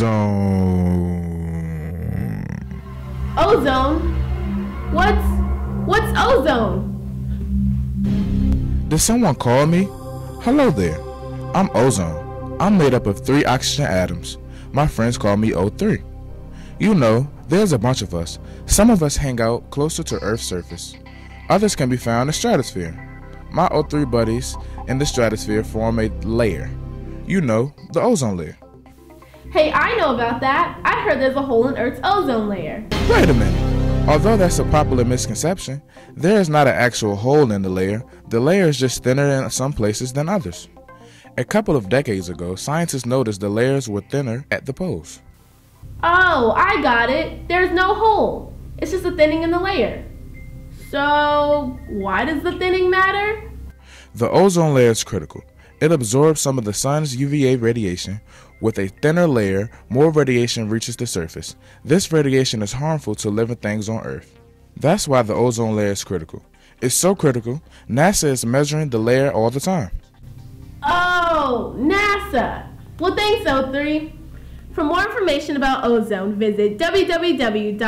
Ozone. Ozone? What's what's ozone? Did someone call me? Hello there. I'm ozone. I'm made up of three oxygen atoms. My friends call me O3. You know, there's a bunch of us. Some of us hang out closer to Earth's surface. Others can be found in the stratosphere. My O3 buddies in the stratosphere form a layer. You know, the ozone layer. Hey, I know about that. I heard there's a hole in Earth's ozone layer. Wait a minute. Although that's a popular misconception, there is not an actual hole in the layer. The layer is just thinner in some places than others. A couple of decades ago, scientists noticed the layers were thinner at the poles. Oh, I got it. There's no hole. It's just a thinning in the layer. So, why does the thinning matter? The ozone layer is critical. It absorbs some of the sun's UVA radiation. With a thinner layer, more radiation reaches the surface. This radiation is harmful to living things on Earth. That's why the ozone layer is critical. It's so critical, NASA is measuring the layer all the time. Oh, NASA. Well, thanks, O3. For more information about ozone, visit www.nasa.gov.